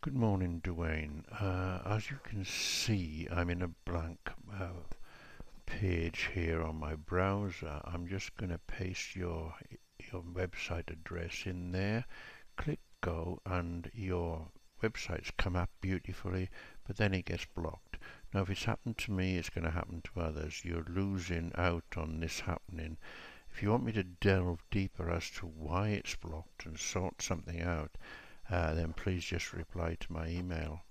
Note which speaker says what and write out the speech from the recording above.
Speaker 1: Good morning, DeWayne. Uh, as you can see, I'm in a blank uh, page here on my browser. I'm just going to paste your your website address in there. Click go, and your website's come up beautifully, but then it gets blocked. Now, if it's happened to me, it's going to happen to others. You're losing out on this happening. If you want me to delve deeper as to why it's blocked and sort something out, uh, then please just reply to my email.